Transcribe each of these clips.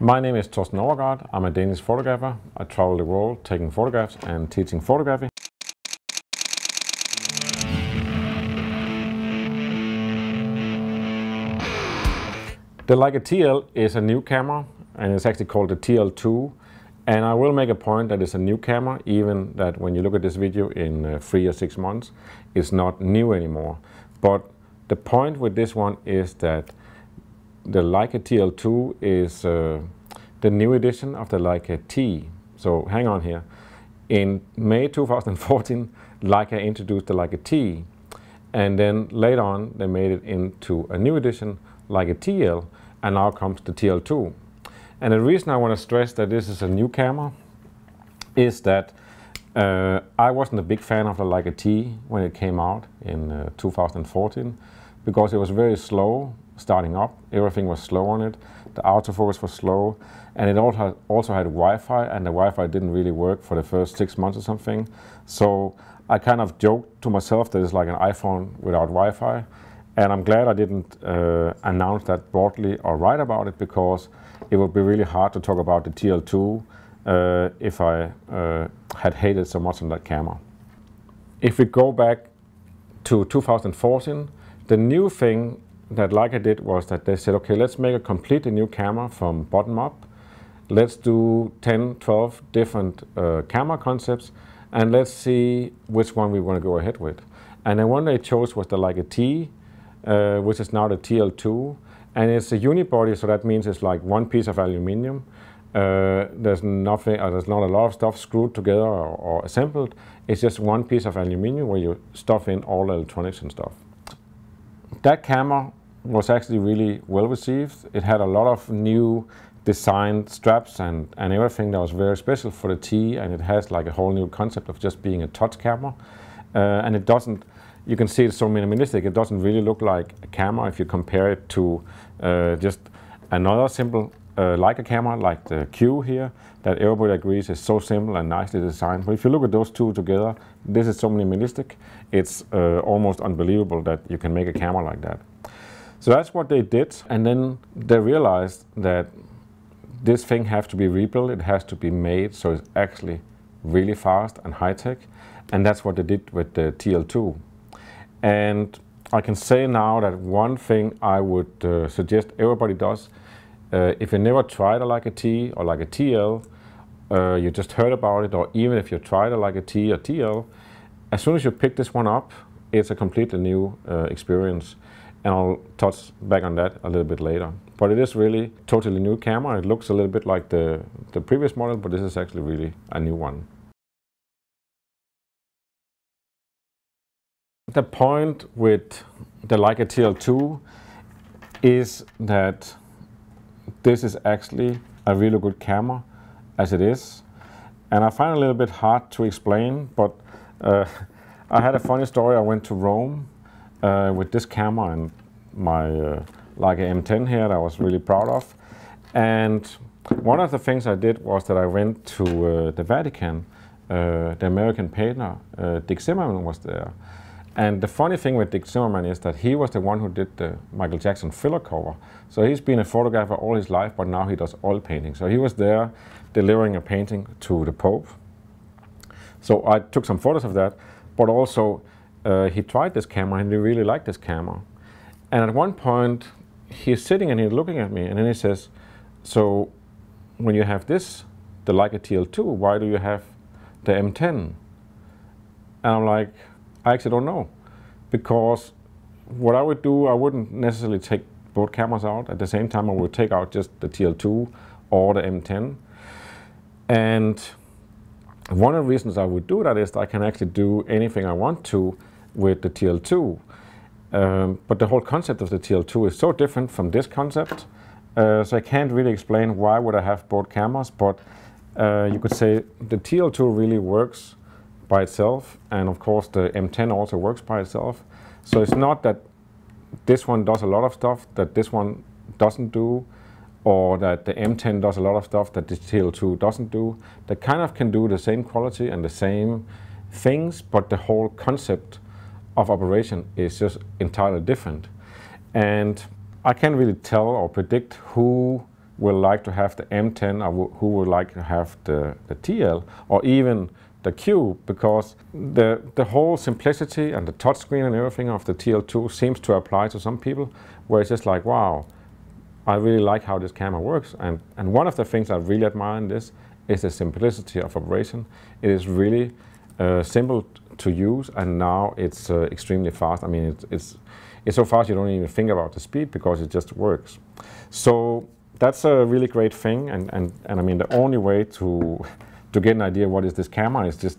My name is Thorsten Overgaard. I'm a Danish photographer. I travel the world taking photographs and teaching photography. The Leica TL is a new camera and it's actually called the TL2 and I will make a point that it's a new camera even that when you look at this video in uh, three or six months it's not new anymore. But the point with this one is that the Leica TL2 is uh, the new edition of the Leica T. So hang on here. In May 2014 Leica introduced the Leica T and then later on they made it into a new edition Leica TL and now comes the TL2. And the reason I want to stress that this is a new camera is that uh, I wasn't a big fan of the Leica T when it came out in uh, 2014 because it was very slow starting up. Everything was slow on it. The autofocus was slow and it also had, also had Wi-Fi and the Wi-Fi didn't really work for the first six months or something. So I kind of joked to myself that it's like an iPhone without Wi-Fi and I'm glad I didn't uh, announce that broadly or write about it because it would be really hard to talk about the TL2 uh, if I uh, had hated so much on that camera. If we go back to 2014, the new thing that Leica did was that they said, okay, let's make a completely new camera from bottom up. Let's do 10, 12 different uh, camera concepts and let's see which one we want to go ahead with. And the one they chose was the Leica T, uh, which is now the TL2. And it's a unibody, so that means it's like one piece of aluminium. Uh, there's nothing, uh, there's not a lot of stuff screwed together or, or, assembled. It's just one piece of aluminium where you stuff in all electronics and stuff. That camera was actually really well received. It had a lot of new designed straps and, and everything that was very special for the T and it has like a whole new concept of just being a touch camera. Uh, and it doesn't you can see it's so minimalistic. It doesn't really look like a camera if you compare it to uh, just another simple uh, a camera like the Q here that everybody agrees is so simple and nicely designed. But if you look at those two together, this is so minimalistic. It's uh, almost unbelievable that you can make a camera like that. So that's what they did. And then they realized that this thing has to be rebuilt. It has to be made so it's actually really fast and high tech. And that's what they did with the TL2. And I can say now that one thing I would uh, suggest everybody does, uh, if you never tried a Leica T or like a TL, uh, you just heard about it, or even if you tried a Leica T or TL, as soon as you pick this one up, it's a completely new uh, experience. And I'll touch back on that a little bit later. But it is really totally new camera. It looks a little bit like the, the previous model, but this is actually really a new one. The point with the Leica TL2 is that this is actually a really good camera as it is. And I find it a little bit hard to explain, but uh, I had a funny story. I went to Rome uh, with this camera and my uh, Leica M10 here that I was really proud of. And one of the things I did was that I went to uh, the Vatican. Uh, the American painter, uh, Dick Zimmerman was there. And the funny thing with Dick Zimmerman is that he was the one who did the Michael Jackson thriller cover. So he's been a photographer all his life, but now he does oil painting. So he was there delivering a painting to the Pope. So I took some photos of that, but also uh, he tried this camera and he really liked this camera. And at one point, he's sitting and he's looking at me and then he says, so when you have this, the Leica TL2, why do you have the M10? And I'm like, I actually don't know because what I would do, I wouldn't necessarily take both cameras out at the same time. I would take out just the TL2 or the M10. And one of the reasons I would do that is that I can actually do anything I want to with the TL2. Um, but the whole concept of the TL2 is so different from this concept, uh, so I can't really explain why would I have both cameras, but uh, you could say the TL2 really works by itself, and of course the M10 also works by itself. So it's not that this one does a lot of stuff that this one doesn't do, or that the M10 does a lot of stuff that the TL2 doesn't do. They kind of can do the same quality and the same things, but the whole concept of operation is just entirely different. And I can't really tell or predict who will like to have the M10 or who would like to have the, the TL or even the Q because the, the whole simplicity and the touchscreen and everything of the TL2 seems to apply to some people where it's just like, wow, I really like how this camera works. And, and one of the things I really admire in this is the simplicity of operation. It is really uh, simple to use and now it's uh, extremely fast. I mean, it's, it's, it's so fast you don't even think about the speed because it just works. So that's a really great thing and, and, and I mean the only way to to get an idea what is this camera is just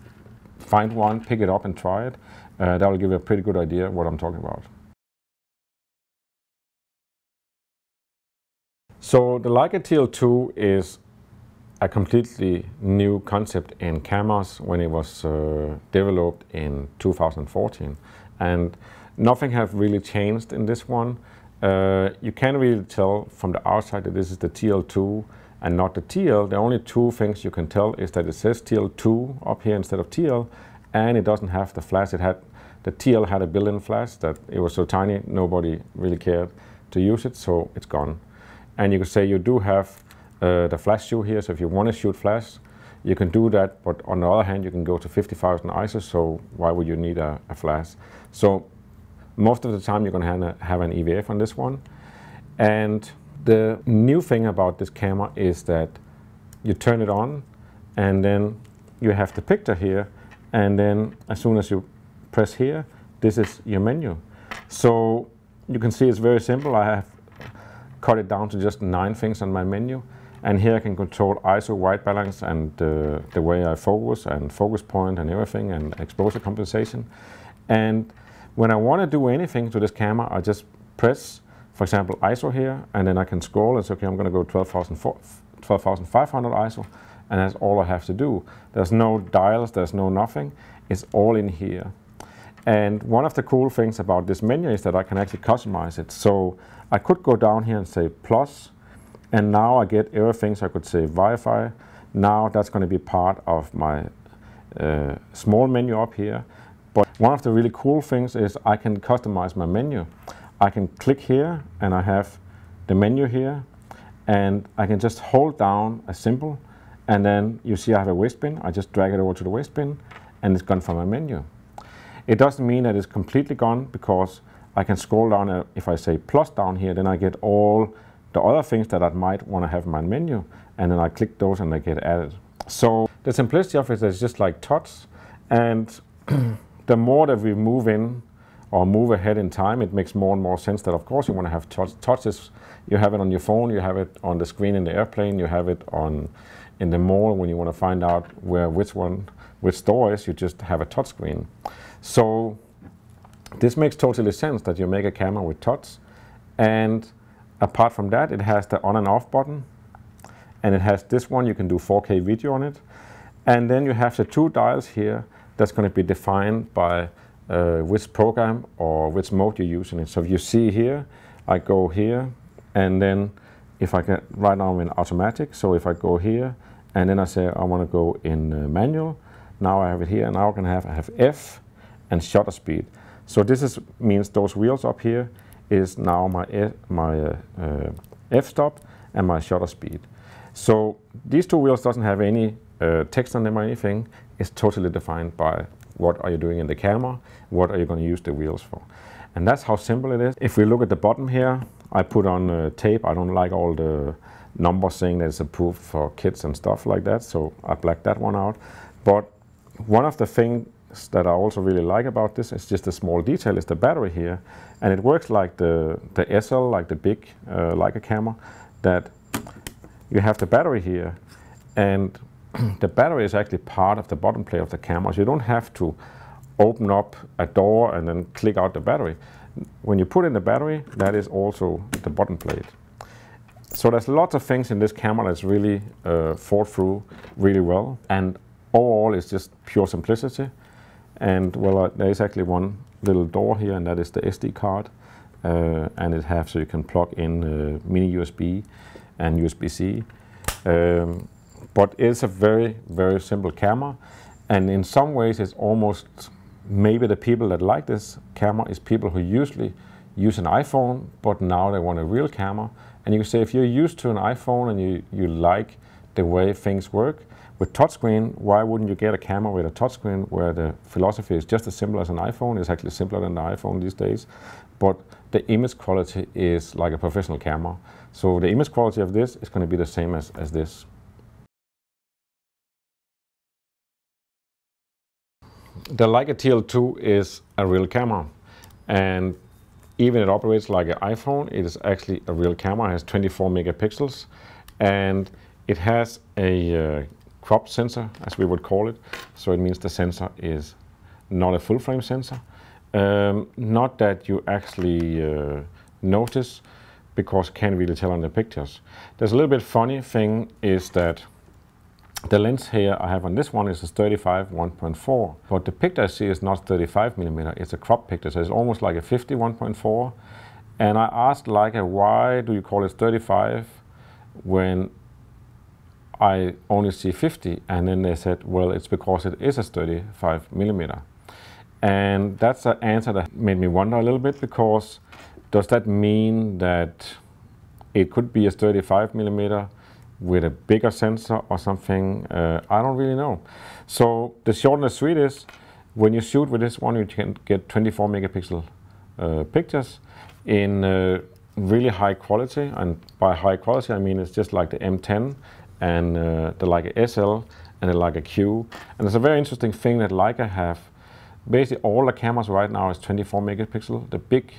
find one, pick it up and try it. Uh, that will give you a pretty good idea what I'm talking about. So the Leica TL2 is a completely new concept in cameras when it was uh, developed in 2014 and nothing has really changed in this one. Uh, you can really tell from the outside that this is the TL2 and not the TL. The only two things you can tell is that it says TL2 up here instead of TL, and it doesn't have the flash. It had the TL had a built-in flash that it was so tiny nobody really cared to use it, so it's gone. And you could say you do have uh, the flash shoe here, so if you want to shoot flash, you can do that, but on the other hand, you can go to 50,000 ISO, so why would you need a, a flash? So most of the time you're going to have an EVF on this one. And the new thing about this camera is that you turn it on and then you have the picture here and then as soon as you press here, this is your menu. So you can see it's very simple. I have cut it down to just nine things on my menu. And here I can control ISO, white balance, and uh, the way I focus, and focus point, and everything, and exposure compensation. And when I want to do anything to this camera, I just press for example, ISO here, and then I can scroll and say, okay, I'm going to go 12,500 ISO, and that's all I have to do. There's no dials, there's no nothing. It's all in here. And one of the cool things about this menu is that I can actually customize it. So I could go down here and say plus, and now I get everything. So I could say Wi-Fi. Now that's going to be part of my uh, small menu up here. But one of the really cool things is I can customize my menu. I can click here and I have the menu here and I can just hold down a symbol and then you see I have a waste bin. I just drag it over to the waste bin and it's gone from my menu. It doesn't mean that it's completely gone because I can scroll down. Uh, if I say plus down here, then I get all the other things that I might want to have in my menu and then I click those and they get added. So the simplicity of it is just like touch and the more that we move in or move ahead in time, it makes more and more sense that of course you want to have touch touches. You have it on your phone, you have it on the screen in the airplane, you have it on in the mall when you want to find out where which one which store is, you just have a touch screen. So this makes totally sense that you make a camera with touch and apart from that it has the on and off button and it has this one you can do 4K video on it and then you have the two dials here that's going to be defined by uh, which program or which mode you're using it. So you see here, I go here, and then if I get, right now I'm in automatic, so if I go here, and then I say I want to go in uh, manual, now I have it here, and now I can have, I have F and shutter speed. So this is, means those wheels up here is now my, F, my uh, uh, f-stop and my shutter speed. So these two wheels doesn't have any uh, text on them or anything. It's totally defined by what are you doing in the camera? What are you going to use the wheels for? And that's how simple it is. If we look at the bottom here, I put on uh, tape. I don't like all the numbers saying that it's approved for kids and stuff like that, so I blacked that one out. But one of the things that I also really like about this is just a small detail is the battery here. And it works like the, the SL, like the big uh, Leica camera, that you have the battery here. And the battery is actually part of the bottom plate of the camera. So you don't have to open up a door and then click out the battery. When you put in the battery, that is also the bottom plate. So there's lots of things in this camera that's really uh, thought through really well. And overall, it's just pure simplicity. And well, uh, there is actually one little door here, and that is the SD card. Uh, and it has so you can plug in uh, mini USB and USB-C. Um, but it's a very, very simple camera. And in some ways, it's almost maybe the people that like this camera is people who usually use an iPhone, but now they want a real camera And you can say if you're used to an iPhone and you, you like the way things work, with touchscreen, why wouldn't you get a camera with a touchscreen where the philosophy is just as simple as an iPhone? It's actually simpler than the iPhone these days. But the image quality is like a professional camera. So the image quality of this is going to be the same as, as this. The Leica TL2 is a real camera and even it operates like an iPhone, it is actually a real camera. It has 24 megapixels and it has a uh, crop sensor, as we would call it. So it means the sensor is not a full frame sensor. Um, not that you actually uh, notice because can't really tell on the pictures. There's a little bit funny thing is that the lens here I have on this one is a 35 1.4, but the picture I see is not 35 millimeter, it's a crop picture, so it's almost like a 50 1.4. And I asked Leica, why do you call it 35 when I only see 50? And then they said, well, it's because it is a 35 millimeter. And that's an answer that made me wonder a little bit because does that mean that it could be a 35 millimeter with a bigger sensor or something. Uh, I don't really know. So the short and the sweet is when you shoot with this one, you can get 24 megapixel uh, pictures in uh, really high quality. And by high quality, I mean it's just like the M10 and uh, the Leica SL and the Leica Q. And it's a very interesting thing that Leica have. Basically, all the cameras right now is 24 megapixel. The big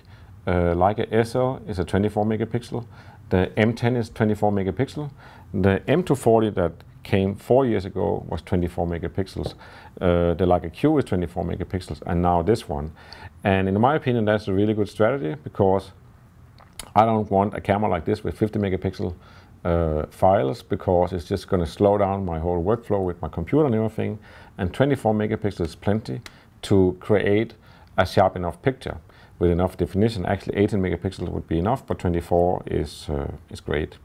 uh, Leica SL is a 24 megapixel. The M10 is 24 megapixel. The M240 that came four years ago was 24 megapixels. Uh, the Leica Q is 24 megapixels, and now this one. And in my opinion, that's a really good strategy because I don't want a camera like this with 50 megapixel uh, files because it's just going to slow down my whole workflow with my computer and everything. And 24 megapixels is plenty to create a sharp enough picture with enough definition. Actually 18 megapixels would be enough, but 24 is, uh, is great.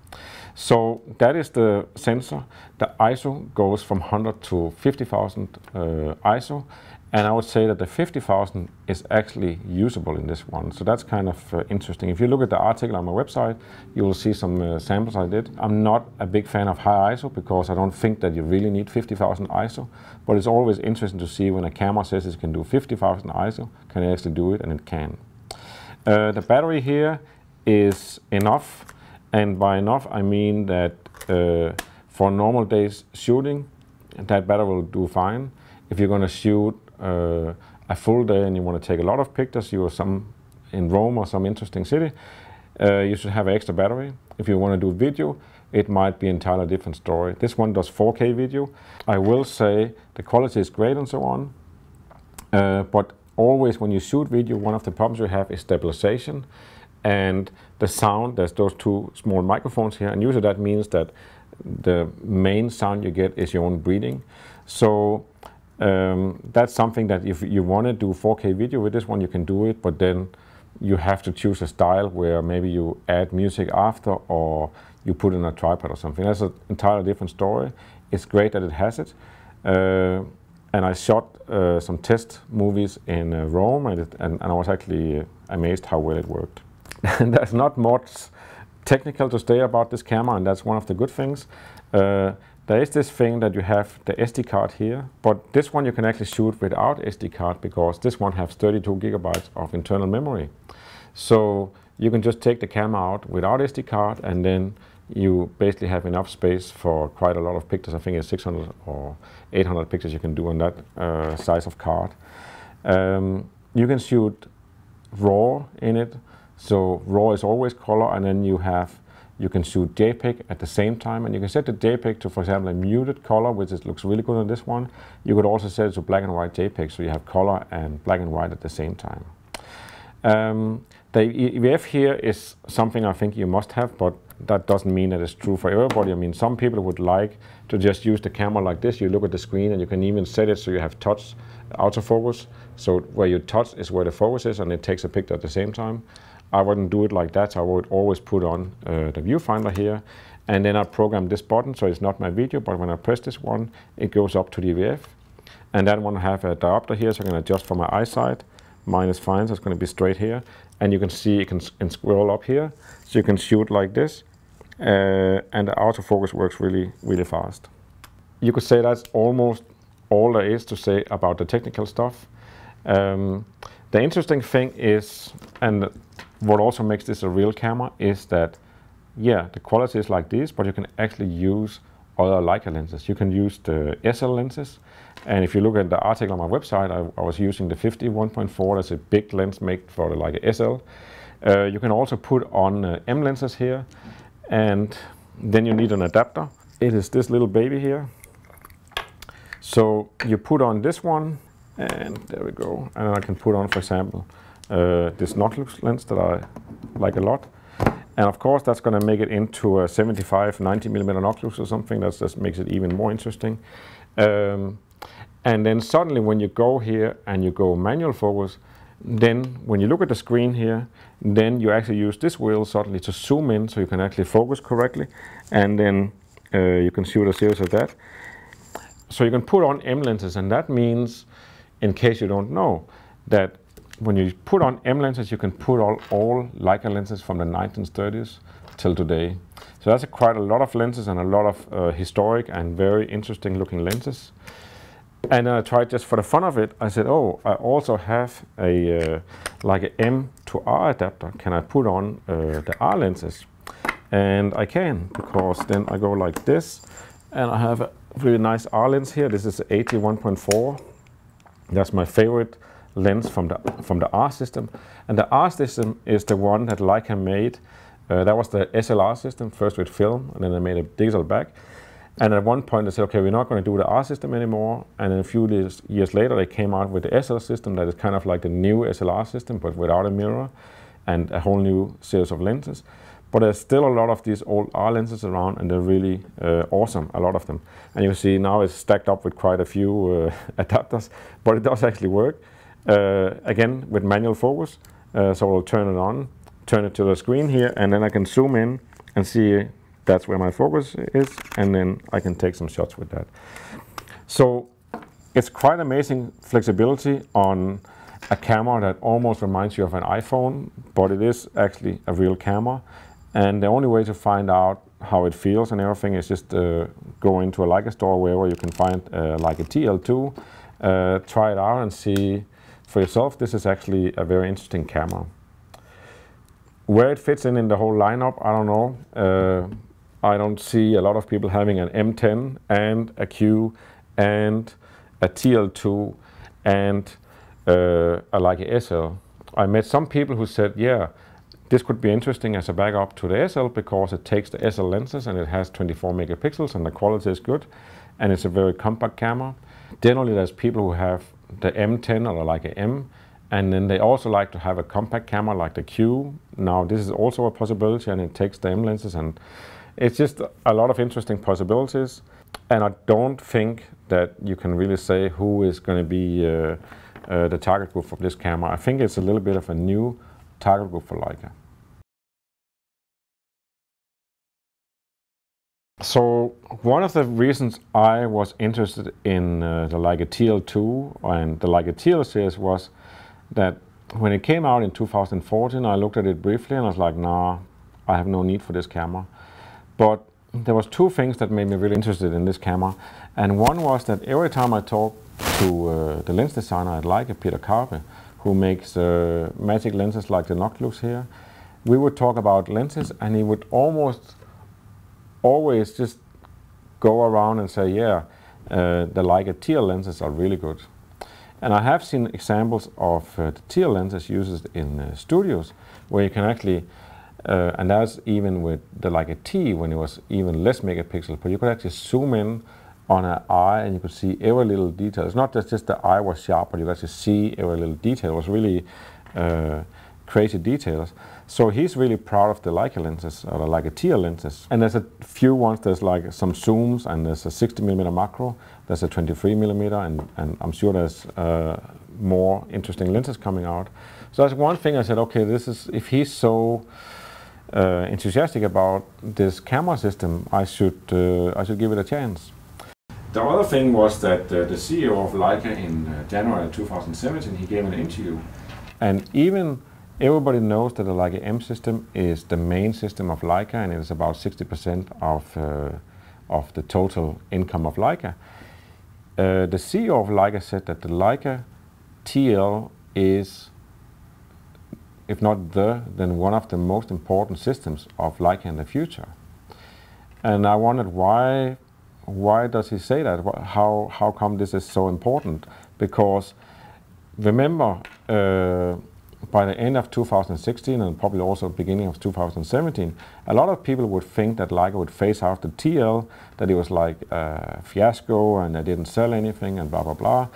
So that is the sensor. The ISO goes from 100 to 50,000 uh, ISO. And I would say that the 50,000 is actually usable in this one. So that's kind of uh, interesting. If you look at the article on my website, you will see some uh, samples I did. I'm not a big fan of high ISO because I don't think that you really need 50,000 ISO. But it's always interesting to see when a camera says it can do 50,000 ISO, can it actually do it? And it can. Uh, the battery here is enough. And by enough, I mean that uh, for normal days shooting, that battery will do fine. If you're going to shoot uh, a full day and you want to take a lot of pictures, you are some in Rome or some interesting city, uh, you should have extra battery. If you want to do video, it might be entirely different story. This one does 4K video. I will say the quality is great and so on, uh, but always when you shoot video, one of the problems you have is stabilization and the sound. There's those two small microphones here, and usually that means that the main sound you get is your own breathing. So um, that's something that if you want to do 4K video with this one, you can do it, but then you have to choose a style where maybe you add music after or you put in a tripod or something. That's an entirely different story. It's great that it has it. Uh, and I shot uh, some test movies in uh, Rome and, it, and, and, I was actually amazed how well it worked. and There's not much technical to say about this camera and that's one of the good things. There is this thing that you have the SD card here, but this one you can actually shoot without SD card because this one has 32 gigabytes of internal memory. So you can just take the camera out without SD card and then you basically have enough space for quite a lot of pictures. I think it's 600 or 800 pictures you can do on that uh, size of card. Um, you can shoot RAW in it. So RAW is always color and then you have you can shoot JPEG at the same time, and you can set the JPEG to, for example, a muted color, which is, looks really good on this one. You could also set it to black and white JPEG, so you have color and black and white at the same time. Um, the EVF here is something I think you must have, but that doesn't mean that it's true for everybody. I mean, some people would like to just use the camera like this. You look at the screen and you can even set it so you have touch autofocus. So where you touch is where the focus is and it takes a picture at the same time. I wouldn't do it like that. I would always put on uh, the viewfinder here and then I program this button so it's not my video but when I press this one it goes up to the EVF and then one I have a diopter here so I can adjust for my eyesight mine is fine so it's going to be straight here and you can see you can, can scroll up here so you can shoot like this uh, and the autofocus works really, really fast. You could say that's almost all there is to say about the technical stuff. Um, the interesting thing is, and what also makes this a real camera, is that, yeah, the quality is like this, but you can actually use other Leica lenses. You can use the SL lenses, and if you look at the article on my website, I, I was using the 50 1.4. That's a big lens made for the Leica SL. Uh, you can also put on uh, M lenses here, and then you need an adapter. It is this little baby here. So you put on this one, and there we go. And I can put on, for example, this Noctilux lens that I like a lot. And of course, that's going to make it into a 75, 90 millimeter Noctilux or something. That just makes it even more interesting. Um, and then suddenly when you go here and you go manual focus, then when you look at the screen here, then you actually use this wheel suddenly to zoom in so you can actually focus correctly. And then uh, you can shoot a series of that. So you can put on M lenses and that means, in case you don't know, that when you put on M lenses, you can put all, all Leica lenses from the 1930s till today. So that's a quite a lot of lenses and a lot of uh, historic and very interesting looking lenses. And I tried just for the fun of it, I said, oh, I also have a uh, like an M to R adapter. Can I put on uh, the R lenses? And I can, because then I go like this, and I have a really nice R lens here. This is 81.4. That's my favorite lens from the from the R system. And the R system is the one that Leica made. Uh, that was the SLR system, first with film, and then they made a digital back. And at one point they said, okay, we're not going to do the R system anymore. And then a few years, years later, they came out with the SL system that is kind of like the new SLR system, but without a mirror and a whole new series of lenses. But there's still a lot of these old R lenses around and they're really uh, awesome, a lot of them. And you see now it's stacked up with quite a few uh, adapters, but it does actually work. Uh, again, with manual focus. Uh, so I'll turn it on, turn it to the screen here, and then I can zoom in and see that's where my focus is, and then I can take some shots with that. So it's quite amazing flexibility on a camera that almost reminds you of an iPhone, but it is actually a real camera. And the only way to find out how it feels and everything is just uh, go into a Leica store wherever you can find uh, a TL2, uh, try it out and see for yourself. This is actually a very interesting camera. Where it fits in in the whole lineup, I don't know. Uh, I don't see a lot of people having an M10 and a Q and a TL2 and uh, a Leica SL. I met some people who said, yeah, this could be interesting as a backup to the SL because it takes the SL lenses and it has 24 megapixels and the quality is good and it's a very compact camera. Generally, there's people who have the M10 or the Leica M and then they also like to have a compact camera like the Q. Now this is also a possibility and it takes the M lenses and it's just a lot of interesting possibilities. And I don't think that you can really say who is going to be uh, uh, the target group for this camera. I think it's a little bit of a new target group for Leica. So one of the reasons I was interested in uh, the Leica TL2 and the Leica TL series was that when it came out in 2014, I looked at it briefly and I was like, nah, I have no need for this camera. But there was two things that made me really interested in this camera. And one was that every time I talked to uh, the lens designer at Leica, Peter Karbe, who makes uh, magic lenses like the Noctilux here, we would talk about lenses and he would almost always just go around and say, yeah, uh, the Leica TL lenses are really good. And I have seen examples of uh, the TL lenses used in uh, studios where you can actually uh, and that's even with the Leica T when it was even less megapixels, but you could actually zoom in on an eye and you could see every little detail. It's not just, just the eye was sharp, but you could actually see every little detail. It was really uh, crazy details. So he's really proud of the Leica lenses, or the Leica TL lenses. And there's a few ones, there's like some zooms and there's a 60 millimeter macro, there's a 23 millimeter, and, and I'm sure there's uh, more interesting lenses coming out. So that's one thing I said, okay, this is, if he's so, uh, enthusiastic about this camera system, I should uh, I should give it a chance. The other thing was that uh, the CEO of Leica in uh, January 2017 he gave an interview, and even Everybody knows that the Leica M system is the main system of Leica and it is about 60% of, uh, of the total income of Leica. Uh, the CEO of Leica said that the Leica TL is, if not the, then one of the most important systems of Leica in the future. And I wondered why, why does he say that? How, how come this is so important? Because remember, uh, by the end of 2016 and probably also beginning of 2017, a lot of people would think that Leica would phase out the TL, that it was like a fiasco and they didn't sell anything and blah, blah, blah.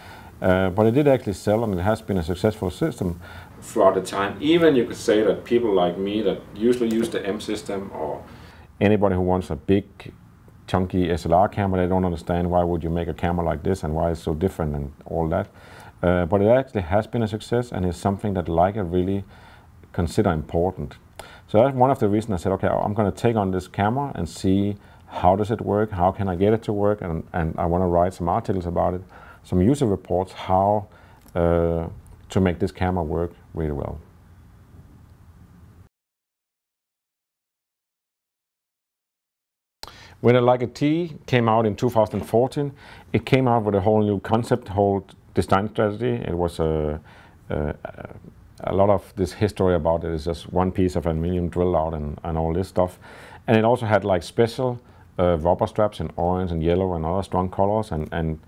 Uh, but it did actually sell and it has been a successful system throughout the time. Even you could say that people like me that usually use the M system or anybody who wants a big chunky SLR camera, they don't understand why would you make a camera like this and why it's so different and all that. Uh, but it actually has been a success and is something that Leica really consider important. So that's one of the reasons I said, okay, I'm going to take on this camera and see how does it work, how can I get it to work, and, and I want to write some articles about it, some user reports, how uh, to make this camera work really well. When the Leica T came out in 2014, it came out with a whole new concept, whole design strategy. It was a, a, a, lot of this history about it is just one piece of aluminium drilled out and, and all this stuff. And it also had like special uh, rubber straps in orange and yellow and other strong colors and, and,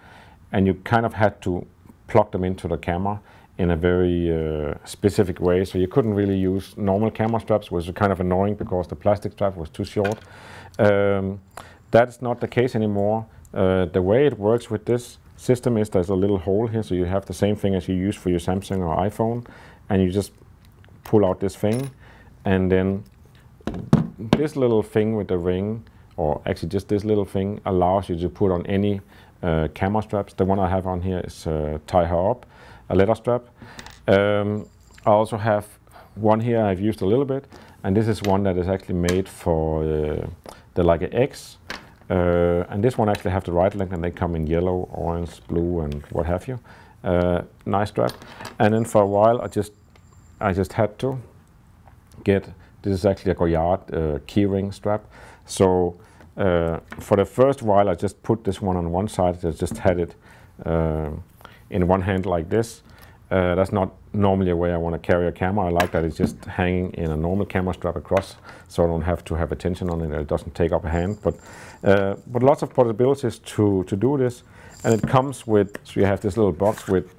and you kind of had to plug them into the camera in a very uh, specific way. So you couldn't really use normal camera straps, which was kind of annoying because the plastic strap was too short. Um, that's not the case anymore. Uh, the way it works with this system is there's a little hole here, so you have the same thing as you use for your Samsung or iPhone, and you just pull out this thing, and then this little thing with the ring, or actually just this little thing, allows you to put on any uh, camera straps. The one I have on here is uh, tie her up, a leather strap. Um, I also have one here I've used a little bit, and this is one that is actually made for uh, the Leica X. Uh, and this one actually have the right link and they come in yellow, orange, blue and what have you. Uh, nice strap. And then for a while I just I just had to get, this is actually a Goyard uh, keyring strap. So uh, for the first while I just put this one on one side, I just had it uh, in one hand like this. Uh, that's not normally a way I want to carry a camera. I like that it's just hanging in a normal camera strap across, so I don't have to have attention on it. It doesn't take up a hand. But uh, but lots of possibilities to to do this, and it comes with. So you have this little box with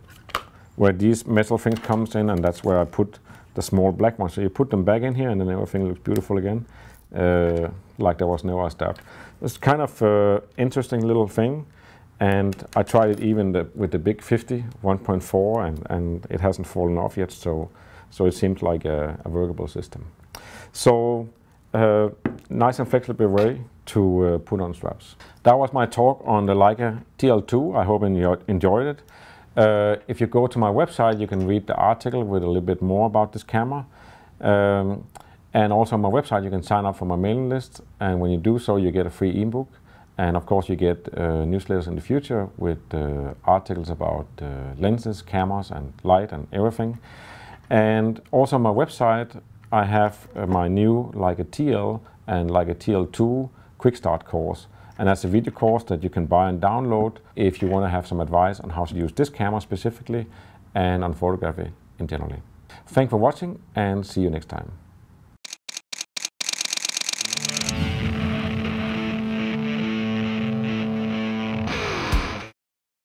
where these metal things comes in, and that's where I put the small black ones. So you put them back in here, and then everything looks beautiful again, uh, like there was no start. It's kind of interesting little thing and I tried it even the, with the big 50 1.4 and, and it hasn't fallen off yet so so it seems like a, a workable system. So uh, nice and flexible way to uh, put on straps. That was my talk on the Leica TL2 I hope you enjoyed it. Uh, if you go to my website you can read the article with a little bit more about this camera. Um, and also on my website you can sign up for my mailing list. And when you do so you get a free ebook and of course, you get uh, newsletters in the future with uh, articles about uh, lenses, cameras, and light and everything. And also on my website, I have uh, my new Leica TL and Leica TL2 Quick Start course. And that's a video course that you can buy and download if you want to have some advice on how to use this camera specifically and on photography in generally. Thanks for watching and see you next time.